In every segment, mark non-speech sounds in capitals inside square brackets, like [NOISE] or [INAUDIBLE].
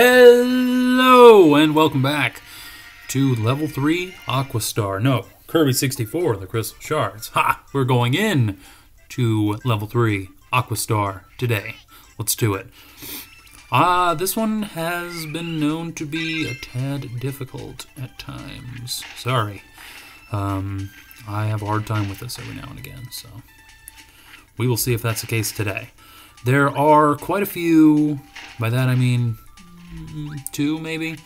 Hello and welcome back to level 3 Aqua Star. No, Kirby 64, the Crystal Shards. Ha! We're going in to level 3 Aqua Star today. Let's do it. Ah, uh, this one has been known to be a tad difficult at times. Sorry. Um, I have a hard time with this every now and again, so we will see if that's the case today. There are quite a few, by that I mean two maybe,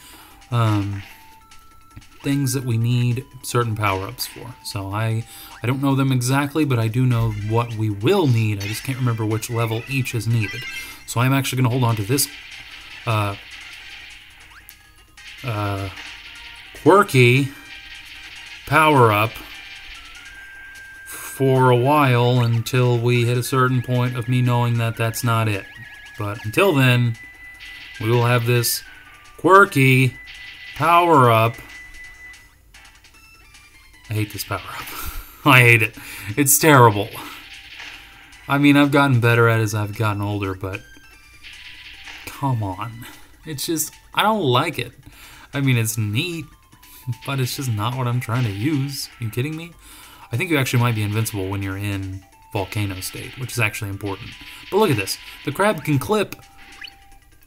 um, things that we need certain power-ups for. So I, I don't know them exactly, but I do know what we will need. I just can't remember which level each is needed. So I'm actually going to hold on to this uh, uh, quirky power-up for a while until we hit a certain point of me knowing that that's not it. But until then, we will have this quirky power-up. I hate this power-up. [LAUGHS] I hate it. It's terrible. I mean, I've gotten better at it as I've gotten older, but come on. It's just, I don't like it. I mean, it's neat, [LAUGHS] but it's just not what I'm trying to use. Are you kidding me? I think you actually might be invincible when you're in volcano state, which is actually important. But look at this. The crab can clip.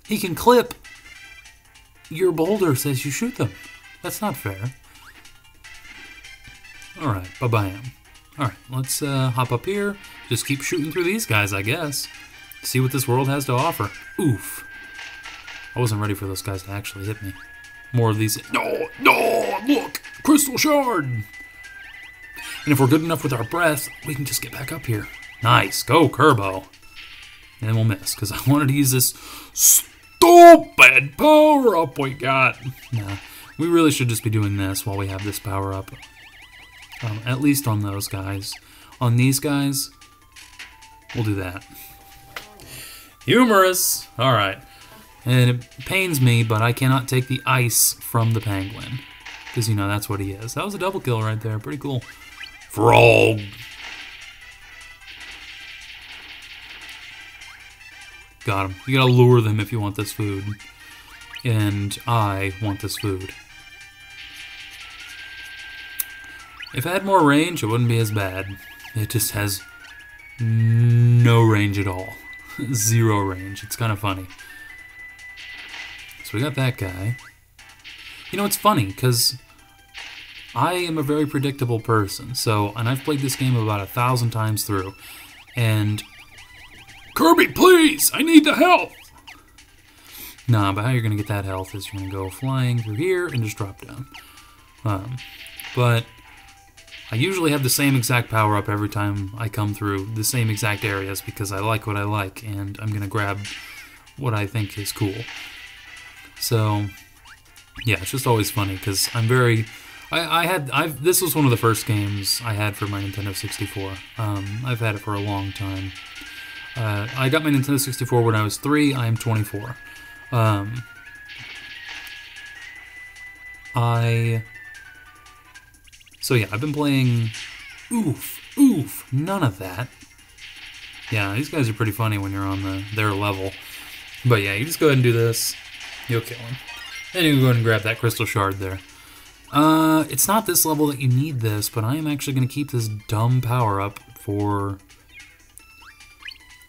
He can clip. Your boulders as you shoot them. That's not fair. Alright, bye-bye. Alright, let's uh, hop up here. Just keep shooting through these guys, I guess. See what this world has to offer. Oof. I wasn't ready for those guys to actually hit me. More of these. No, no, look! Crystal Shard! And if we're good enough with our breath, we can just get back up here. Nice. Go, Kerbo. And we'll miss, because I wanted to use this stupid power-up we got. Nah, we really should just be doing this while we have this power-up. Um, at least on those guys. On these guys, we'll do that. Humorous. All right. And it pains me, but I cannot take the ice from the penguin. Because, you know, that's what he is. That was a double kill right there. Pretty cool. Frog. Got him. You gotta lure them if you want this food. And I want this food. If I had more range, it wouldn't be as bad. It just has no range at all. [LAUGHS] Zero range. It's kind of funny. So we got that guy. You know, it's funny, because I am a very predictable person. So, and I've played this game about a thousand times through. And Kirby, please! I need the health! Nah, but how you're gonna get that health is you're gonna go flying through here and just drop down. Um, but I usually have the same exact power up every time I come through the same exact areas because I like what I like and I'm gonna grab what I think is cool. So, yeah, it's just always funny because I'm very I, I had I've this was one of the first games I had for my Nintendo 64. Um, I've had it for a long time. Uh, I got my Nintendo 64 when I was three. I am 24. Um, I so yeah, I've been playing. Oof, oof, none of that. Yeah, these guys are pretty funny when you're on the their level. But yeah, you just go ahead and do this. You'll kill him. Then you go ahead and grab that crystal shard there. Uh, it's not this level that you need this, but I am actually going to keep this dumb power up for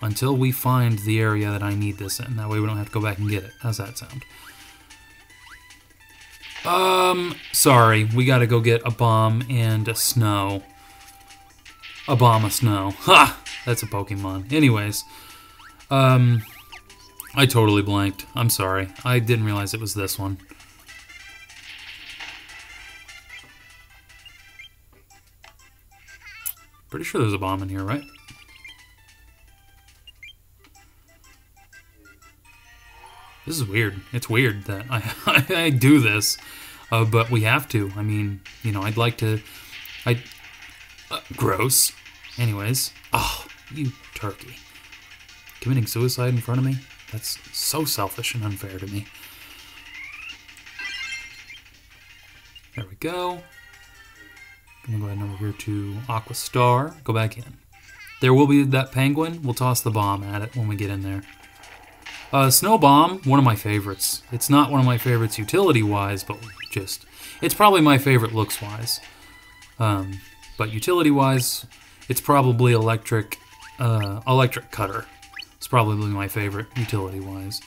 until we find the area that I need this in. That way we don't have to go back and get it. How's that sound? Um, sorry. We got to go get a bomb and a snow. A bomb of snow. Ha! That's a Pokemon. Anyways, um, I totally blanked. I'm sorry. I didn't realize it was this one. Pretty sure there's a bomb in here, right? This is weird. It's weird that I, [LAUGHS] I do this, uh, but we have to. I mean, you know, I'd like to. I. Uh, gross. Anyways. Oh, you turkey. Committing suicide in front of me? That's so selfish and unfair to me. There we go. I'm gonna go ahead and over here to Aqua Star. Go back in. There will be that penguin. We'll toss the bomb at it when we get in there. Uh, Snow Bomb, one of my favorites. It's not one of my favorites utility wise, but just it's probably my favorite looks wise. Um, but utility wise, it's probably electric uh, electric cutter. It's probably my favorite utility wise,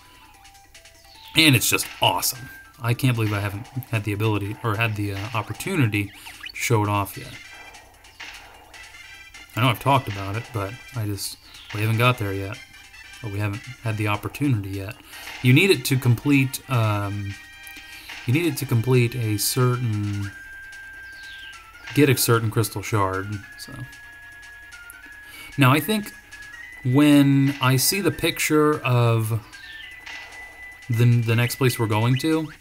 and it's just awesome. I can't believe I haven't had the ability or had the uh, opportunity to show it off yet. I know I've talked about it, but I just we haven't got there yet, or we haven't had the opportunity yet. You need it to complete. Um, you need it to complete a certain get a certain crystal shard. So now I think when I see the picture of the the next place we're going to,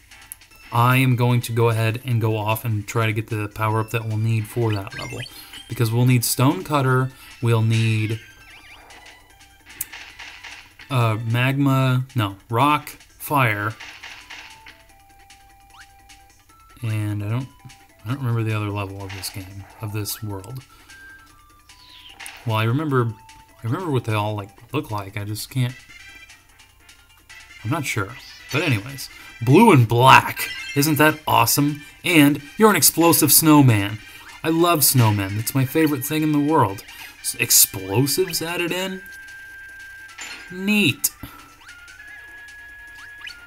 I am going to go ahead and go off and try to get the power up that we'll need for that level. Because we'll need Stone Cutter, we'll need uh, Magma, no, Rock, Fire, and I don't, I don't remember the other level of this game, of this world. Well, I remember, I remember what they all like look like. I just can't. I'm not sure. But anyways, blue and black. Isn't that awesome? And you're an explosive snowman. I love snowmen. It's my favorite thing in the world. Explosives added in? Neat.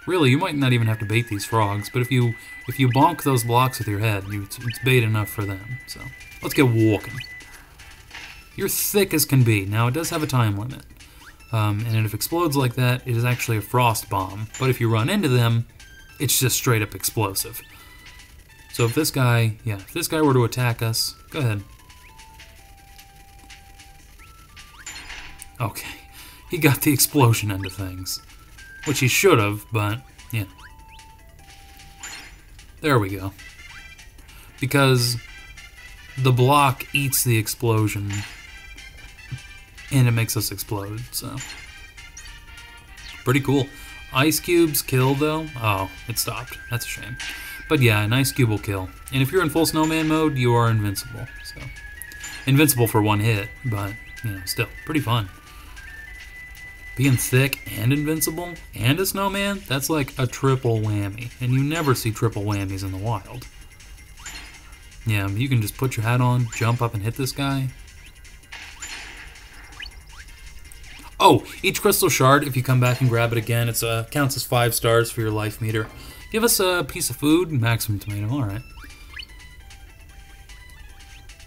Really, you might not even have to bait these frogs, but if you if you bonk those blocks with your head, you, it's, it's bait enough for them. So let's get walking. You're thick as can be. Now it does have a time limit, um, and if it explodes like that, it is actually a frost bomb. But if you run into them, it's just straight up explosive. So if this guy, yeah, if this guy were to attack us, go ahead. Okay, he got the explosion end of things, which he should have, but yeah. There we go. Because the block eats the explosion and it makes us explode, so. Pretty cool. Ice cubes kill though? Oh, it stopped. That's a shame. But yeah, an ice cube will kill. And if you're in full snowman mode, you are invincible. So invincible for one hit, but you know, still pretty fun. Being thick and invincible and a snowman, that's like a triple whammy. And you never see triple whammies in the wild. Yeah, you can just put your hat on, jump up and hit this guy. Oh, each crystal shard, if you come back and grab it again, it uh, counts as five stars for your life meter. Give us a piece of food, Maxim Tomato, alright.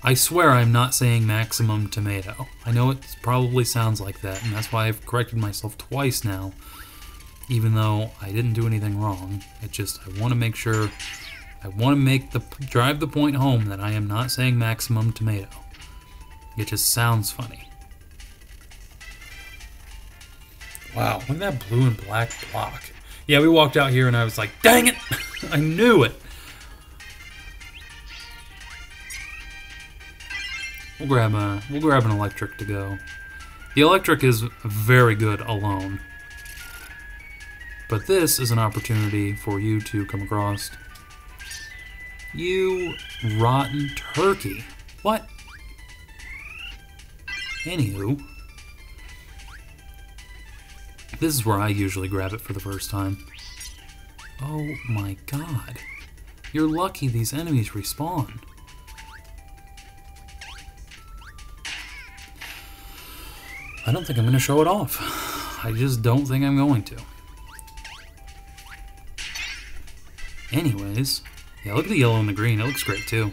I swear I'm not saying maximum tomato. I know it probably sounds like that, and that's why I've corrected myself twice now. Even though I didn't do anything wrong. It just, I want to make sure, I want to make the, drive the point home that I am not saying maximum tomato. It just sounds funny. Wow, at that blue and black block. Yeah, we walked out here and I was like, dang it! [LAUGHS] I knew it! We'll grab a we'll grab an electric to go. The electric is very good alone. But this is an opportunity for you to come across. You rotten turkey. What? Anywho. This is where I usually grab it for the first time. Oh my god. You're lucky these enemies respawn. I don't think I'm going to show it off. I just don't think I'm going to. Anyways, yeah, look at the yellow and the green. It looks great too.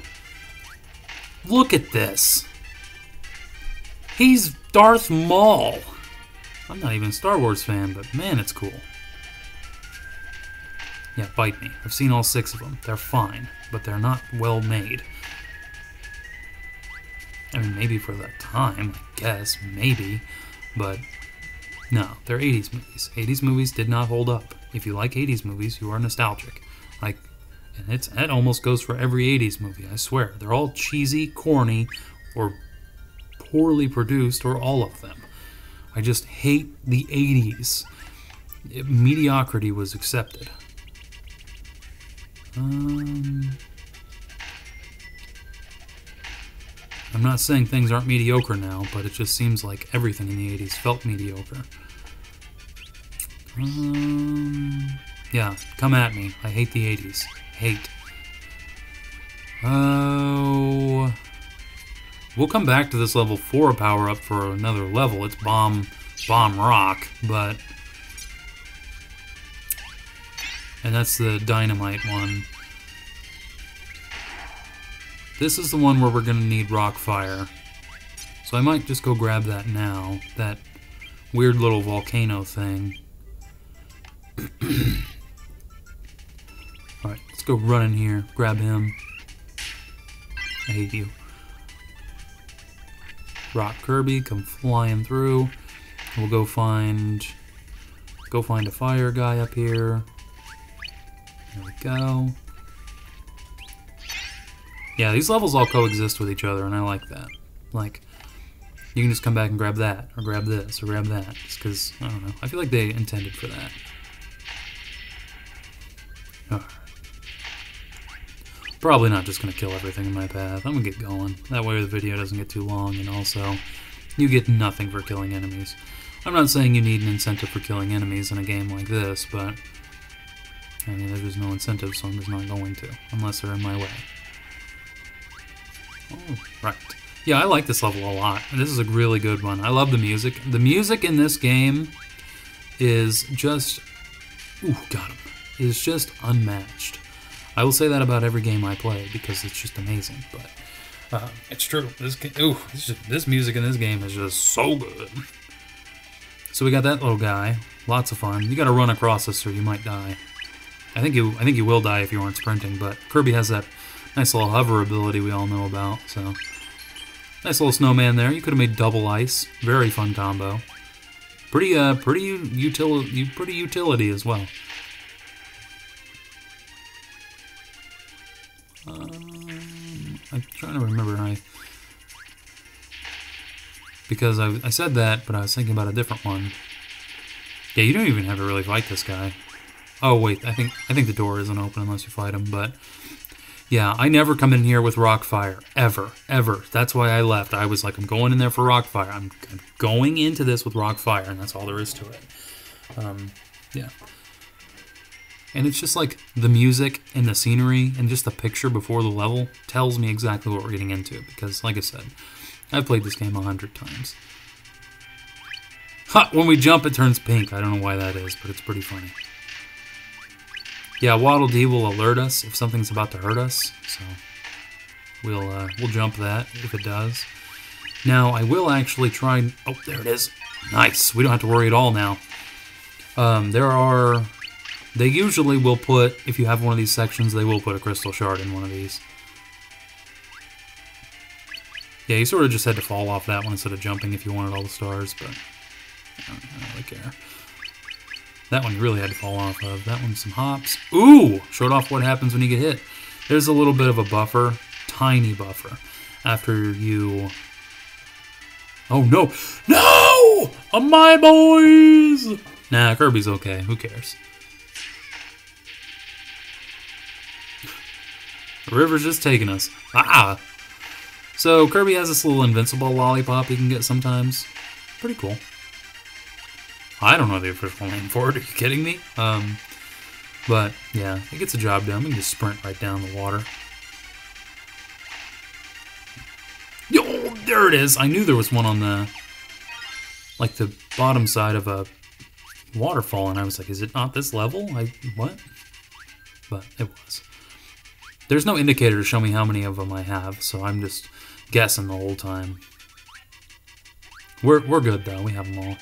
Look at this. He's Darth Maul. I'm not even a Star Wars fan, but man, it's cool. Yeah, bite me. I've seen all six of them. They're fine, but they're not well made. I mean, maybe for that time, I guess, maybe, but no, they're 80s movies. 80s movies did not hold up. If you like 80s movies, you are nostalgic. Like, and it's that almost goes for every 80s movie, I swear. They're all cheesy, corny, or poorly produced, or all of them. I just hate the 80s. It, mediocrity was accepted. Um, I'm not saying things aren't mediocre now, but it just seems like everything in the 80s felt mediocre. Um, yeah, come at me. I hate the 80s. Hate. Oh. We'll come back to this level 4 power up for another level. It's bomb bomb rock, but and that's the dynamite one. This is the one where we're gonna need rock fire. So I might just go grab that now. That weird little volcano thing. [CLEARS THROAT] Alright, let's go run in here, grab him. I hate you. Rock Kirby, come flying through. We'll go find go find a fire guy up here. There we go. Yeah, these levels all coexist with each other, and I like that. Like, you can just come back and grab that, or grab this, or grab that, just because, I don't know. I feel like they intended for that. Probably not just going to kill everything in my path. I'm going to get going. That way the video doesn't get too long, and also, you get nothing for killing enemies. I'm not saying you need an incentive for killing enemies in a game like this, but... I mean, there's just no incentive, so I'm just not going to, unless they're in my way. Right. Yeah, I like this level a lot. This is a really good one. I love the music. The music in this game is just... Ooh, got him. Is just unmatched. I will say that about every game I play because it's just amazing. But uh, it's true. This ooh, this, just, this music in this game is just so good. So we got that little guy. Lots of fun. You got to run across this, or you might die. I think you I think you will die if you aren't sprinting. But Kirby has that nice little hover ability we all know about. So nice little snowman there. You could have made double ice. Very fun combo. Pretty uh pretty utility pretty utility as well. Um, I'm trying to remember. I because I, I said that, but I was thinking about a different one. Yeah, you don't even have to really fight this guy. Oh wait, I think I think the door isn't open unless you fight him. But yeah, I never come in here with rock fire ever, ever. That's why I left. I was like, I'm going in there for rock fire. I'm, I'm going into this with rock fire, and that's all there is to it. Um, yeah. And it's just like the music and the scenery and just the picture before the level tells me exactly what we're getting into. Because, like I said, I've played this game a hundred times. Ha! When we jump, it turns pink. I don't know why that is, but it's pretty funny. Yeah, Waddle Dee will alert us if something's about to hurt us, so we'll uh, we'll jump that if it does. Now, I will actually try... Oh, there it is. Nice. We don't have to worry at all now. Um, there are they usually will put, if you have one of these sections, they will put a crystal shard in one of these. Yeah, you sort of just had to fall off that one instead of jumping if you wanted all the stars, but I don't, I don't really care. That one you really had to fall off of. That one's some hops. Ooh! Showed off what happens when you get hit. There's a little bit of a buffer, tiny buffer, after you... Oh, no! No! On my boys! Nah, Kirby's okay. Who cares? The river's just taking us. Ah! So Kirby has this little invincible lollipop he can get sometimes. Pretty cool. I don't know the official name for it. Are you kidding me? Um, but yeah, it gets the job done. We can just sprint right down the water. Oh, there it is. I knew there was one on the, like the bottom side of a waterfall, and I was like, is it not this level? I what? But it was. There's no indicator to show me how many of them I have, so I'm just guessing the whole time. We're, we're good, though. We have them all.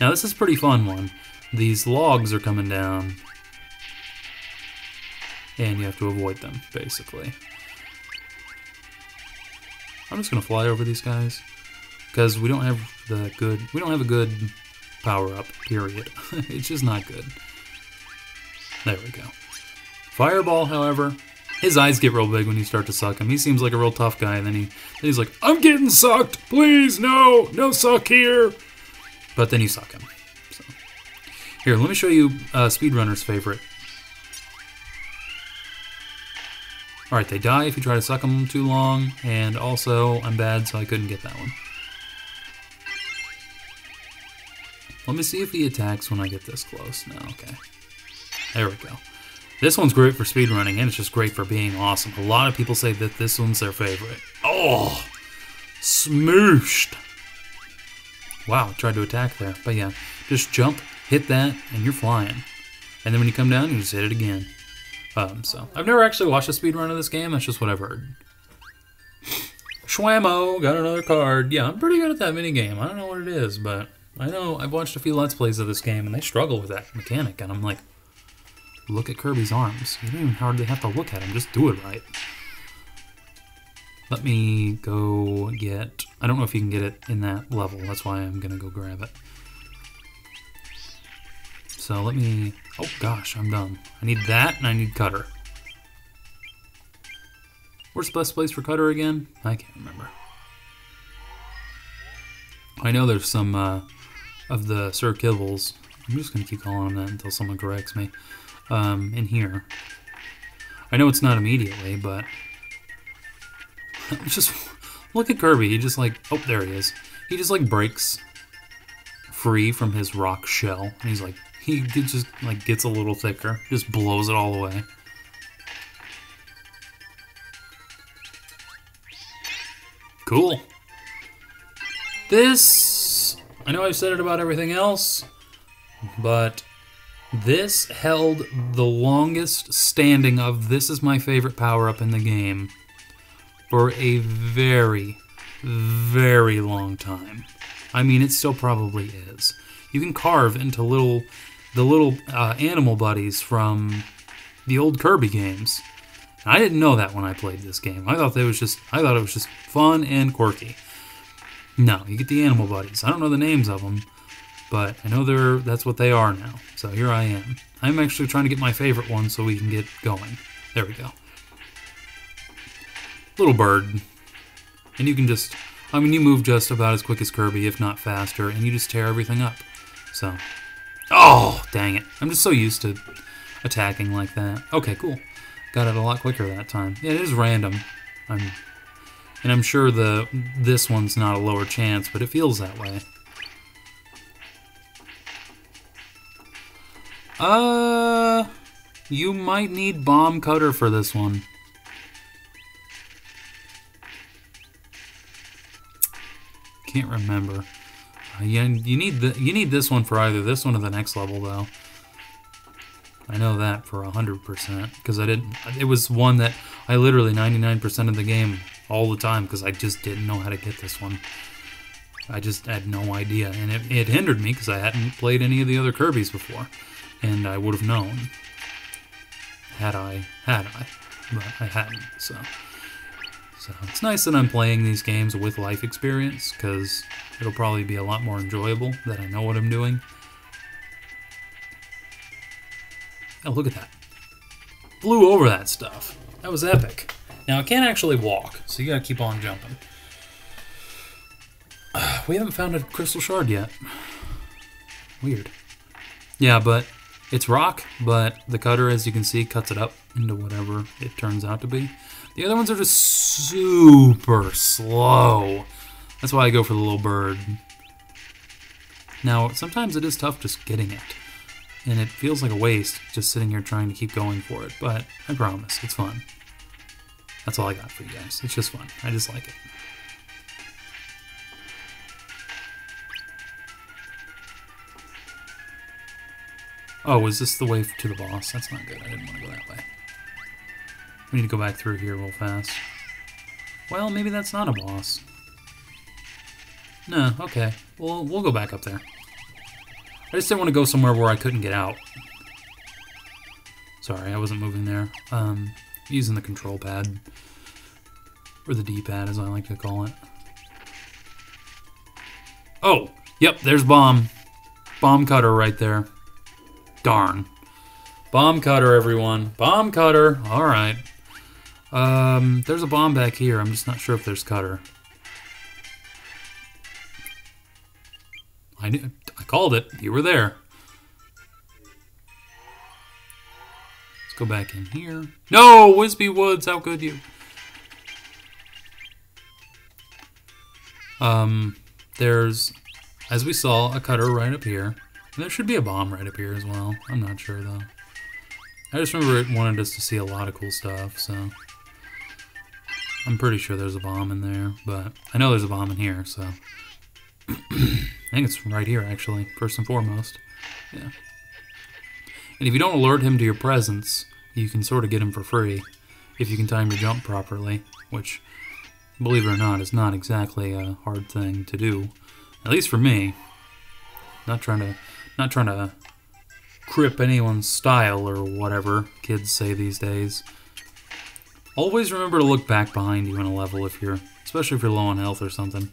Now, this is a pretty fun one. These logs are coming down, and you have to avoid them, basically. I'm just gonna fly over these guys because we don't have the good. We don't have a good power up. Period. [LAUGHS] it's just not good. There we go. Fireball, however, his eyes get real big when you start to suck him. He seems like a real tough guy, and then he then he's like, "I'm getting sucked, please, no, no suck here." But then you suck him. So. Here, let me show you uh, speedrunner's favorite. All right, they die if you try to suck them too long, and also I'm bad, so I couldn't get that one. Let me see if he attacks when I get this close. No, okay. There we go. This one's great for speedrunning, and it's just great for being awesome. A lot of people say that this one's their favorite. Oh! Smooshed! Wow, tried to attack there. But yeah, just jump, hit that, and you're flying. And then when you come down, you just hit it again. Um, so, I've never actually watched a speedrun of this game, that's just what I've heard. Schwammo, got another card. Yeah, I'm pretty good at that mini game. I don't know what it is, but I know I've watched a few Let's Plays of this game, and they struggle with that mechanic, and I'm like, look at Kirby's arms. You don't even hardly have to look at him, just do it right. Let me go get... I don't know if you can get it in that level, that's why I'm gonna go grab it. So let me... Oh gosh, I'm done. I need that, and I need Cutter. Where's the best place for Cutter again? I can't remember. I know there's some uh, of the Sir Kibbles. I'm just going to keep calling them that until someone corrects me. Um, in here. I know it's not immediately, but... [LAUGHS] just look at Kirby. He just like... Oh, there he is. He just like breaks free from his rock shell. And he's like... He just like gets a little thicker. Just blows it all away. Cool. This, I know I've said it about everything else, but this held the longest standing of this is my favorite power up in the game for a very, very long time. I mean, it still probably is. You can carve into little, the little uh, animal buddies from the old Kirby games. I didn't know that when I played this game. I thought they was just I thought it was just fun and quirky. No, you get the animal buddies. I don't know the names of them, but I know they're that's what they are now. So here I am. I'm actually trying to get my favorite one so we can get going. There we go. Little bird. And you can just I mean you move just about as quick as Kirby, if not faster, and you just tear everything up. So Oh, dang it. I'm just so used to attacking like that. Okay, cool. Got it a lot quicker that time. Yeah, it is random. I'm, and I'm sure the this one's not a lower chance, but it feels that way. Uh, you might need bomb cutter for this one. Can't remember. Uh, you, you need the you need this one for either this one or the next level though. I know that for 100% because I didn't. It was one that I literally 99% of the game all the time because I just didn't know how to get this one. I just had no idea, and it, it hindered me because I hadn't played any of the other Kirby's before, and I would have known had I had I, but I hadn't. So, so it's nice that I'm playing these games with life experience because it'll probably be a lot more enjoyable that I know what I'm doing. Oh, look at that. Flew over that stuff. That was epic. Now, I can't actually walk, so you gotta keep on jumping. Uh, [SIGHS] we haven't found a crystal shard yet. Weird. Yeah, but it's rock, but the cutter, as you can see, cuts it up into whatever it turns out to be. The other ones are just super slow. That's why I go for the little bird. Now, sometimes it is tough just getting it and it feels like a waste just sitting here trying to keep going for it, but I promise, it's fun. That's all I got for you guys. It's just fun. I just like it. Oh, is this the way to the boss? That's not good. I didn't want to go that way. We need to go back through here real fast. Well, maybe that's not a boss. No, okay. Well, we'll go back up there. I just didn't want to go somewhere where I couldn't get out. Sorry, I wasn't moving there. Um, using the control pad. Or the D-pad, as I like to call it. Oh! Yep, there's bomb. Bomb cutter right there. Darn. Bomb cutter, everyone. Bomb cutter. Alright. Um, there's a bomb back here. I'm just not sure if there's cutter. I knew, I called it. You were there. Let's go back in here. No, Wispy Woods, how could you? Um, there's, as we saw, a cutter right up here. There should be a bomb right up here as well. I'm not sure though. I just remember it wanted us to see a lot of cool stuff, so I'm pretty sure there's a bomb in there, but I know there's a bomb in here, so [CLEARS THROAT] I think it's right here actually, first and foremost. Yeah. And if you don't alert him to your presence, you can sort of get him for free if you can time your jump properly, which, believe it or not, is not exactly a hard thing to do. At least for me. Not trying to, not trying to crip anyone's style or whatever kids say these days. Always remember to look back behind you in a level if you're, especially if you're low on health or something.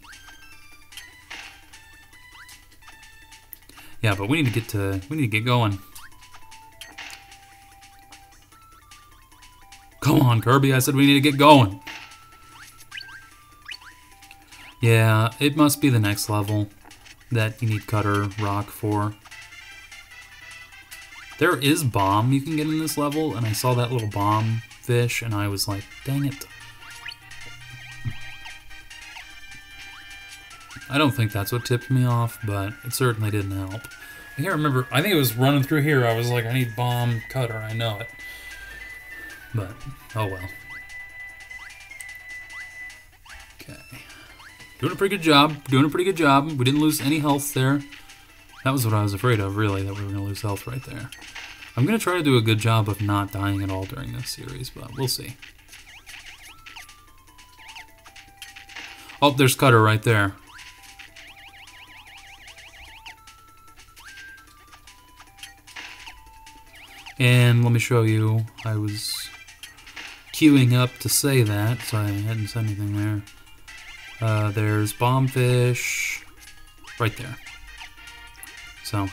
Yeah, but we need to get to, we need to get going. Come on, Kirby, I said we need to get going. Yeah, it must be the next level that you need Cutter Rock for. There is bomb you can get in this level, and I saw that little bomb fish, and I was like, dang it. I don't think that's what tipped me off, but it certainly didn't help. I can't remember. I think it was running through here. I was like, I need bomb cutter. I know it. But, oh well. Okay. Doing a pretty good job. Doing a pretty good job. We didn't lose any health there. That was what I was afraid of, really, that we were going to lose health right there. I'm going to try to do a good job of not dying at all during this series, but we'll see. Oh, there's Cutter right there. And let me show you, I was queuing up to say that, so I hadn't said anything there. Uh, there's Bombfish right there. So,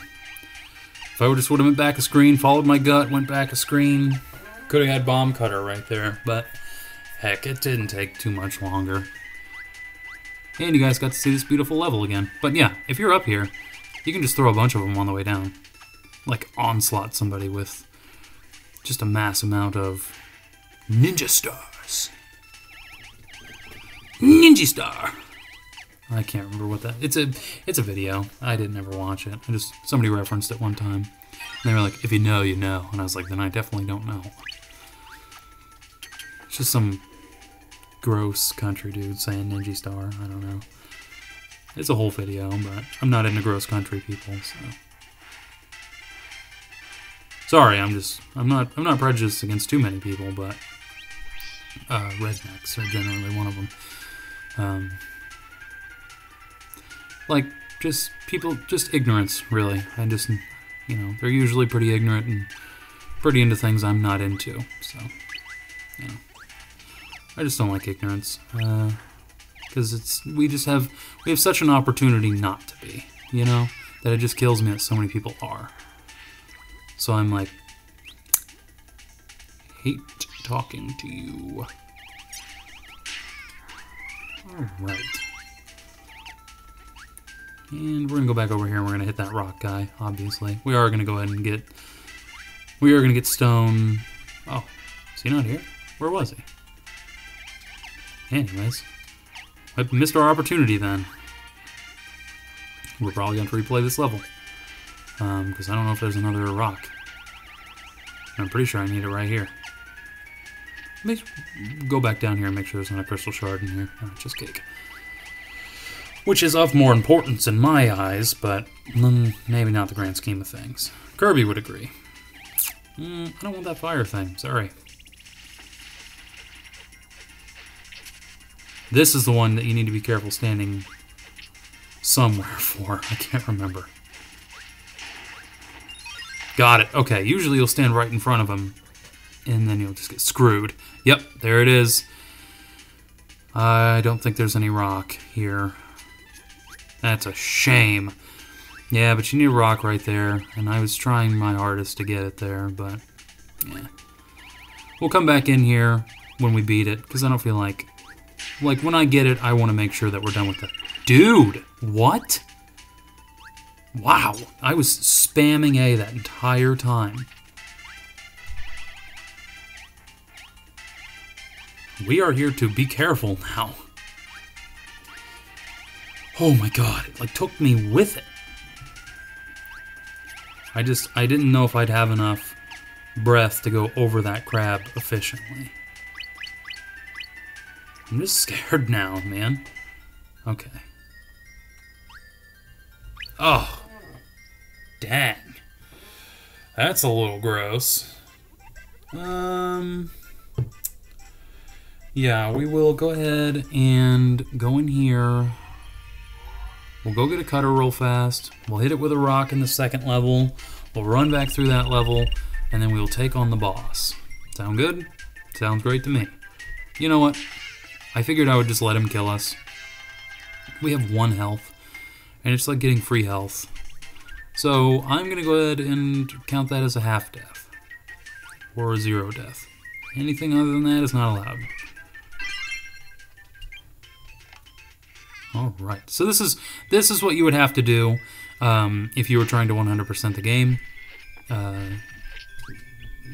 if I just would have went back a screen, followed my gut, went back a screen, could have had Bomb Cutter right there, but heck, it didn't take too much longer. And you guys got to see this beautiful level again. But yeah, if you're up here, you can just throw a bunch of them on the way down. Like onslaught somebody with just a mass amount of ninja stars. Ninja star. I can't remember what that. It's a it's a video. I didn't ever watch it. I just somebody referenced it one time. And they were like, "If you know, you know." And I was like, "Then I definitely don't know." It's just some gross country dude saying Ninja Star. I don't know. It's a whole video, but I'm not into gross country people, so. Sorry, I'm just I'm not I'm not prejudiced against too many people, but uh, rednecks are generally one of them. Um, like just people, just ignorance, really. I just you know they're usually pretty ignorant and pretty into things I'm not into, so you know. I just don't like ignorance. Because uh, it's we just have we have such an opportunity not to be, you know, that it just kills me that so many people are. So I'm like, hate talking to you. Alright. And we're gonna go back over here and we're gonna hit that rock guy, obviously. We are gonna go ahead and get we are gonna get stone. Oh, is he not here? Where was he? Anyways, I missed our opportunity then. We're probably to replay this level. Um, Because I don't know if there's another rock. I'm pretty sure I need it right here. Let me go back down here and make sure there's not a crystal shard in here. Oh, just cake. Which is of more importance in my eyes, but mm, maybe not the grand scheme of things. Kirby would agree. Mm, I don't want that fire thing. Sorry. This is the one that you need to be careful standing somewhere [LAUGHS] for. I can't remember. Got it. Okay, usually you'll stand right in front of him, and then you'll just get screwed. Yep, there it is. I don't think there's any rock here. That's a shame. Yeah, but you need rock right there, and I was trying my hardest to get it there, but yeah. We'll come back in here when we beat it, because I don't feel like like, when I get it, I want to make sure that we're done with it. Dude, what? Wow, I was spamming A that entire time. We are here to be careful now. Oh my god, it like took me with it. I just, I didn't know if I'd have enough breath to go over that crab efficiently. I'm just scared [LAUGHS] now, man. Okay. Oh. Dang. That's a little gross. Um... Yeah, we will go ahead and go in here. We'll go get a cutter real fast. We'll hit it with a rock in the second level. We'll run back through that level, and then we'll take on the boss. Sound good? Sounds great to me. You know what? I figured I would just let him kill us. We have one health, and it's like getting free health. So I'm going to go ahead and count that as a half death, or a zero death. Anything other than that is not allowed. All right. So this is this is what you would have to do um, if you were trying to 100% the game, uh,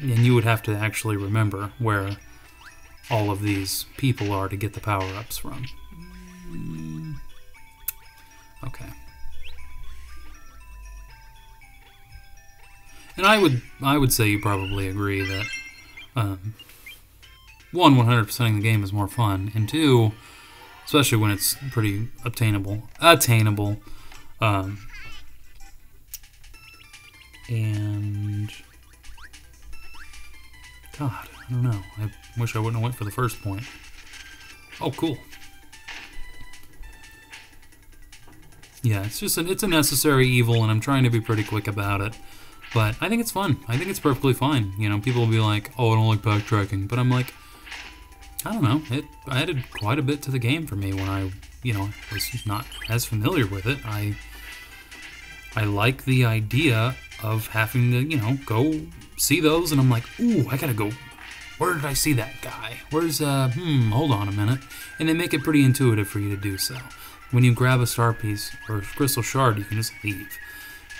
and you would have to actually remember where all of these people are to get the power ups from. Okay. And I would I would say you probably agree that um, one 100%ing the game is more fun, and two especially when it's pretty obtainable, attainable. Um, and God, I don't know. I wish I wouldn't have went for the first point. Oh, cool. Yeah, it's just an, it's a necessary evil, and I'm trying to be pretty quick about it. But I think it's fun. I think it's perfectly fine. You know, people will be like, "Oh, I don't like backtracking," but I'm like, I don't know. It added quite a bit to the game for me when I, you know, was not as familiar with it. I I like the idea of having to, you know, go see those, and I'm like, ooh, I gotta go. Where did I see that guy? Where's uh? Hmm. Hold on a minute. And they make it pretty intuitive for you to do so. When you grab a star piece or crystal shard, you can just leave.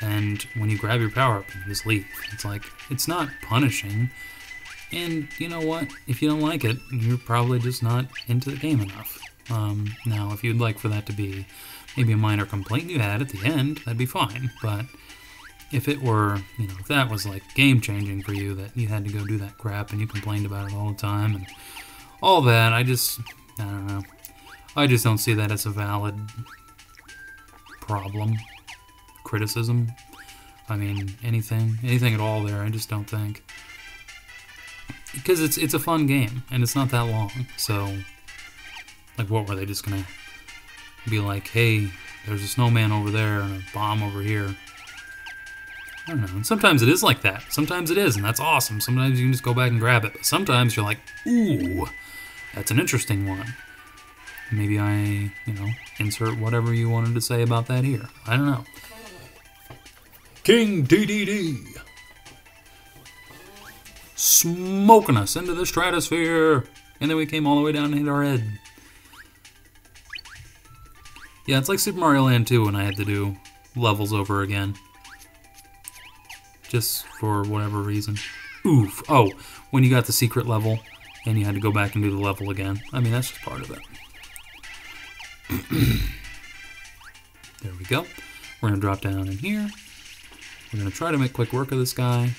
And when you grab your power up, you can just leave. It's like it's not punishing and you know what? If you don't like it, you're probably just not into the game enough. Um, now, if you'd like for that to be maybe a minor complaint you had at the end, that'd be fine. But if it were, you know, if that was like game changing for you, that you had to go do that crap and you complained about it all the time and all that, I just, I don't know. I just don't see that as a valid problem, criticism. I mean, anything, anything at all there. I just don't think because it's it's a fun game and it's not that long. So, like, what were they just gonna be like? Hey, there's a snowman over there and a bomb over here. I don't know. And sometimes it is like that. Sometimes it is, and that's awesome. Sometimes you can just go back and grab it. But sometimes you're like, ooh, that's an interesting one. Maybe I, you know, insert whatever you wanted to say about that here. I don't know. King Dedede smoking us into the stratosphere. And then we came all the way down and hit our head. Yeah, it's like Super Mario Land 2 when I had to do levels over again. Just for whatever reason. Oof. Oh, when you got the secret level and you had to go back and do the level again. I mean, that's just part of it. [CLEARS THROAT] there we go. We're going to drop down in here. We're going to try to make quick work of this guy.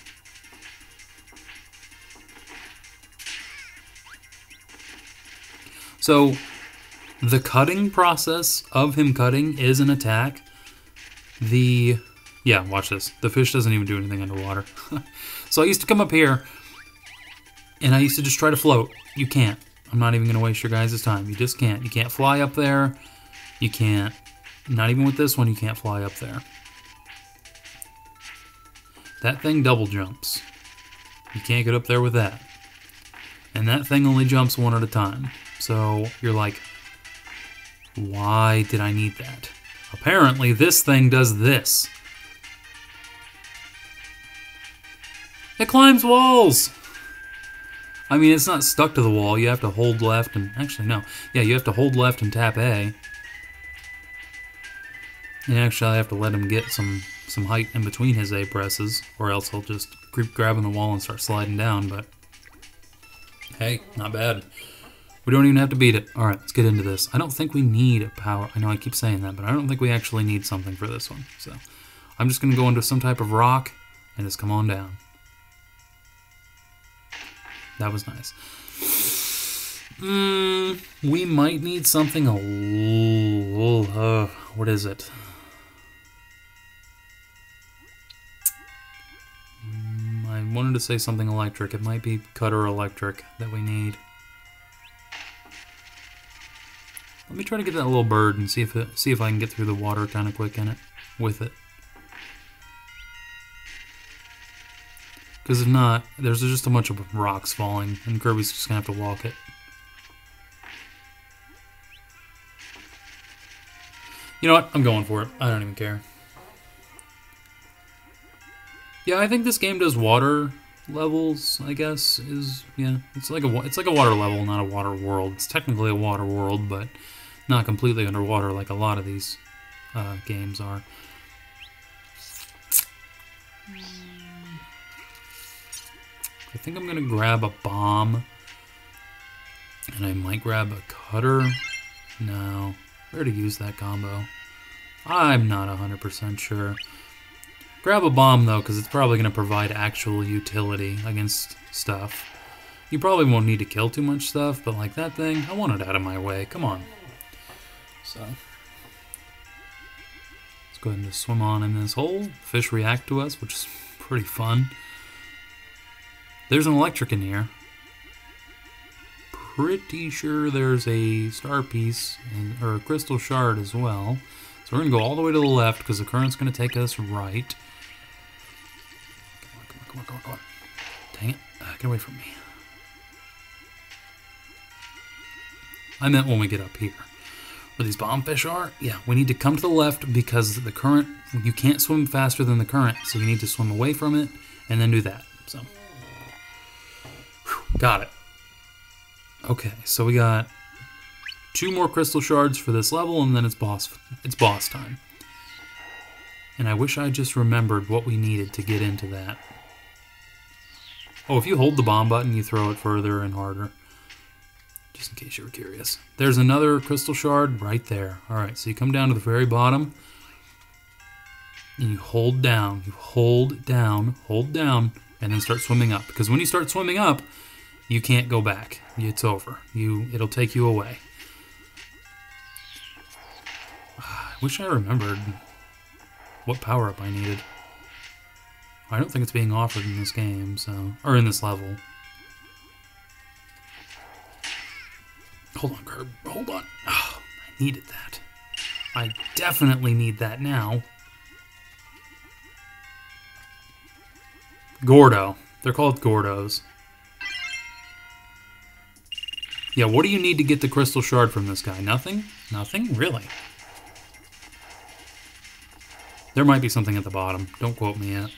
So the cutting process of him cutting is an attack. The yeah, watch this. The fish doesn't even do anything underwater. [LAUGHS] so I used to come up here and I used to just try to float. You can't. I'm not even going to waste your guys' time. You just can't. You can't fly up there. You can't. Not even with this one, you can't fly up there. That thing double jumps. You can't get up there with that. And that thing only jumps one at a time. So you're like, why did I need that? Apparently, this thing does this. It climbs walls! I mean, it's not stuck to the wall. You have to hold left and... Actually, no. Yeah, you have to hold left and tap A. And actually, I have to let him get some, some height in between his A presses, or else he'll just creep grabbing the wall and start sliding down, but... Hey, not bad. We don't even have to beat it. All right, let's get into this. I don't think we need a power. I know I keep saying that, but I don't think we actually need something for this one. So I'm just going to go into some type of rock, and just come on down. That was nice. Mm, we might need something. Uh, what is it? Wanted to say something electric. It might be cutter electric that we need. Let me try to get that little bird and see if it, see if I can get through the water kind of quick in it with it. Because if not, there's just a bunch of rocks falling, and Kirby's just gonna have to walk it. You know what? I'm going for it. I don't even care. Yeah, I think this game does water levels. I guess is yeah. It's like a it's like a water level, not a water world. It's technically a water world, but not completely underwater like a lot of these uh, games are. I think I'm gonna grab a bomb, and I might grab a cutter. No, where to use that combo? I'm not 100% sure. Grab a bomb though, because it's probably going to provide actual utility against stuff. You probably won't need to kill too much stuff, but like that thing, I want it out of my way. Come on. So, let's go ahead and just swim on in this hole. Fish react to us, which is pretty fun. There's an electric in here. Pretty sure there's a star piece and, or a crystal shard as well. So we're going to go all the way to the left because the current's going to take us right. Come on, come on, come on. Dang it. Uh, get away from me. I meant when we get up here. Where these bombfish are? Yeah, we need to come to the left because the current, you can't swim faster than the current, so you need to swim away from it and then do that. So, Whew, got it. Okay, so we got two more crystal shards for this level, and then it's boss it's boss time. And I wish I just remembered what we needed to get into that. Oh, if you hold the bomb button, you throw it further and harder. Just in case you were curious. There's another crystal shard right there. Alright, so you come down to the very bottom. And you hold down. You hold down, hold down, and then start swimming up. Because when you start swimming up, you can't go back. It's over. You it'll take you away. [SIGHS] I wish I remembered what power up I needed. I don't think it's being offered in this game, so or in this level. Hold on, Curb. Hold on. Oh, [SIGHS] I needed that. I definitely need that now. Gordo. They're called Gordos. Yeah, what do you need to get the crystal shard from this guy? Nothing? Nothing? Really? There might be something at the bottom. Don't quote me yet.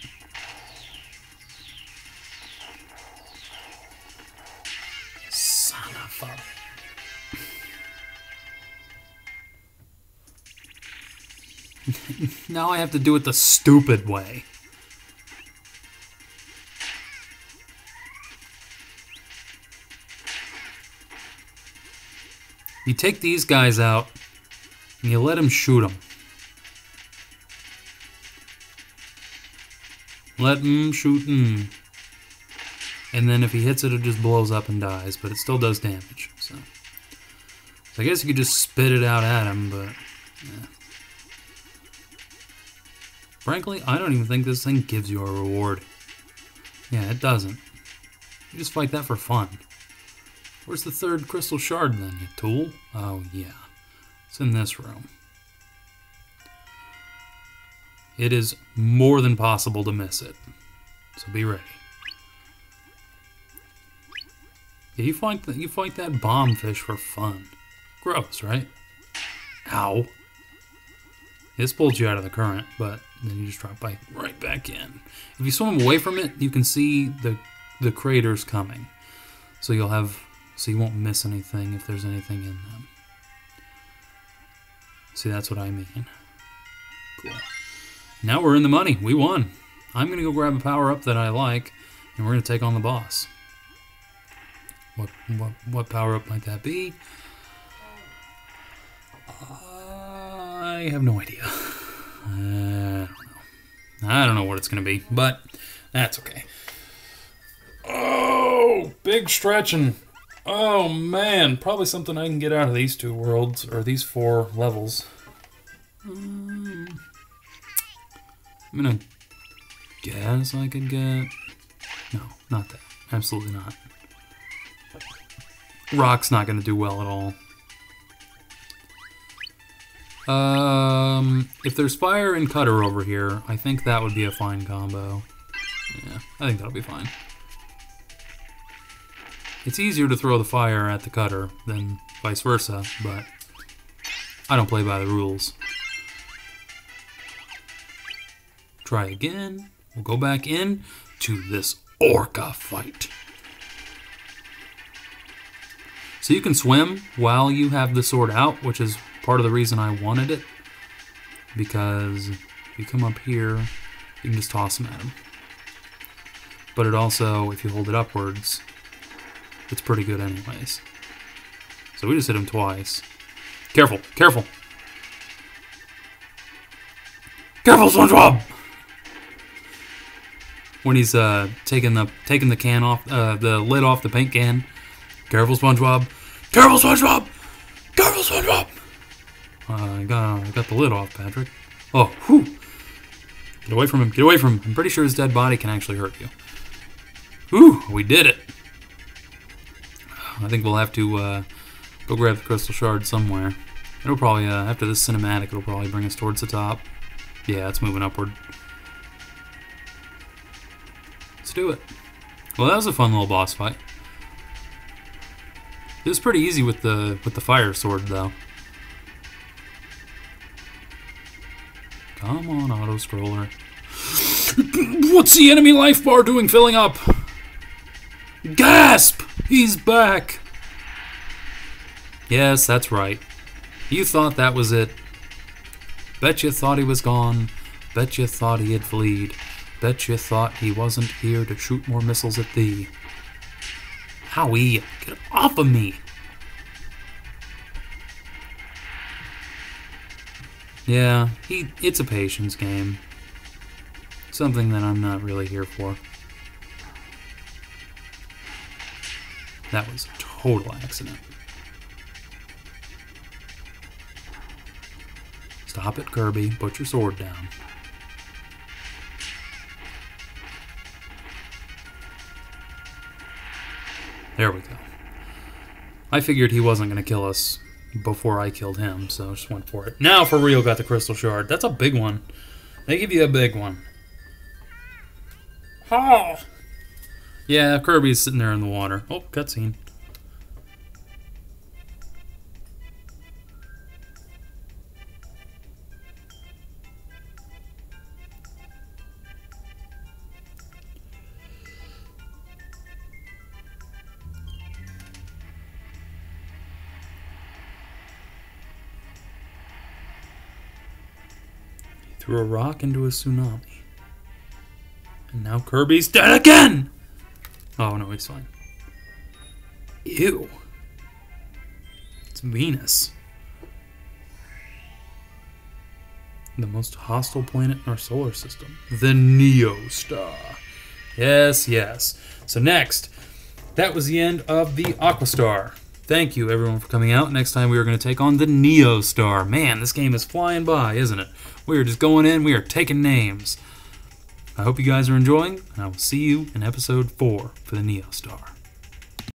Now I have to do it the stupid way. You take these guys out, and you let him shoot them. Let him shoot him. And then if he hits it, it just blows up and dies, but it still does damage. So, so I guess you could just spit it out at him, but... Yeah. Frankly, I don't even think this thing gives you a reward. Yeah, it doesn't. You just fight that for fun. Where's the third crystal shard then, you tool? Oh, yeah. It's in this room. It is more than possible to miss it. So be ready. Yeah, you fight, the, you fight that bomb fish for fun. Gross, right? Ow. This pulls you out of the current, but then you just drop right, right back in. If you swim away from it, you can see the the craters coming. So you'll have so you won't miss anything if there's anything in them. See, that's what I mean. Cool. Now we're in the money. We won. I'm to go grab a power up that I like, and we're to take on the boss. What, what, what power up might that be? I have no idea. [LAUGHS] Uh, I don't know. I don't know what it's going to be, but that's okay. Oh, big stretching. Oh man, probably something I can get out of these two worlds, or these four levels. Um, I'm gonna guess I could get. No, not that. Absolutely not. Rock's not gonna do well at all. Um, if there's fire and cutter over here, I think that would be a fine combo. Yeah, I think that'll be fine. It's easier to throw the fire at the cutter than vice versa, but I don't play by the rules. Try again. We'll go back in to this orca fight. So you can swim while you have the sword out, which is part of the reason I wanted it. Because if you come up here, you can just toss them at him. But it also, if you hold it upwards, it's pretty good anyways. So we just hit him twice. Careful, careful. Careful, SpongeBob! When he's uh, taking the taking the can off, uh, the lid off the paint can. Careful, SpongeBob! Careful, SpongeBob! SpongeBob! Uh, I got I got the lid off, Patrick. Oh, whew! Get away from him! Get away from him! I'm pretty sure his dead body can actually hurt you. Whew! We did it! I think we'll have to uh, go grab the crystal shard somewhere. It'll probably, uh, after this cinematic, it'll probably bring us towards the top. Yeah, it's moving upward. Let's do it. Well, that was a fun little boss fight. It was pretty easy with the with the fire sword, though. Come on, auto scroller. What's the enemy life bar doing filling up? Gasp! He's back! Yes, that's right. You thought that was it. Bet you thought he was gone. Bet you thought he had fleed. Bet you thought he wasn't here to shoot more missiles at thee. Howie, get off of me! Yeah, he it's a patience game. Something that I'm not really here for. That was a total accident. Stop it, Kirby. Put your sword down. There we go. I figured he wasn't going to kill us before I killed him, so I just went for it. Now for real got the crystal shard. That's a big one. They give you a big one. Oh! Yeah, Kirby's sitting there in the water. Oh, cutscene. Threw a rock into a tsunami. And now Kirby's dead again! Oh no, he's fine. Ew. It's Venus. The most hostile planet in our solar system. The Neo Star. Yes, yes. So next, that was the end of the Aqua Star. Thank you everyone for coming out. Next time we are going to take on the Neo Star. Man, this game is flying by, isn't it? We are just going in, we are taking names. I hope you guys are enjoying, and I will see you in episode 4 for the Neo Star.